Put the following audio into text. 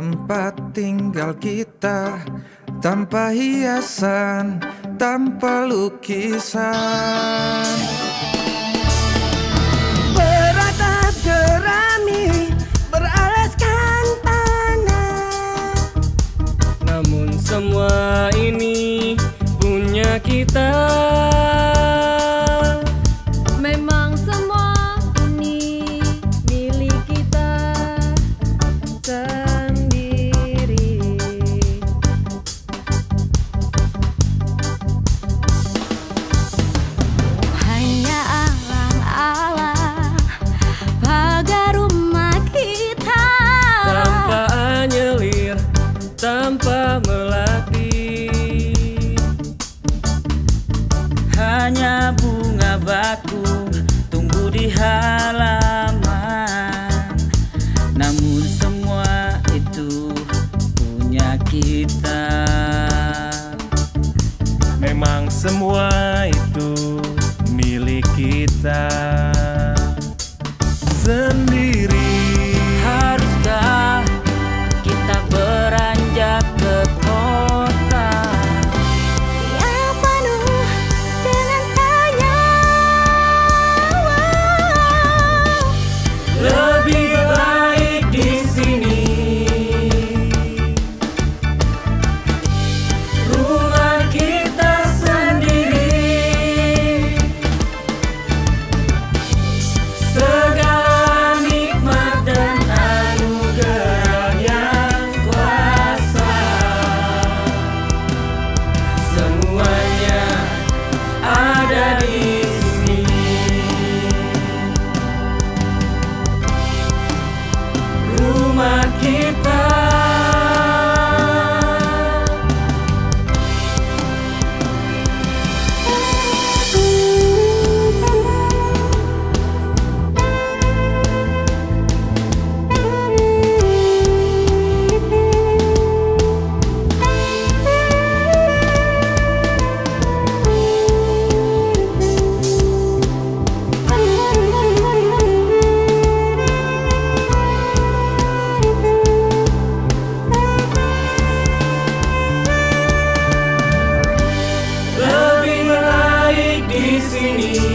tempat tinggal kita tanpa hiasan, tanpa lukisan. Beratap jerami beralaskan tanah, namun semua ini punya kita. memang semua itu milik kita. Senang singing.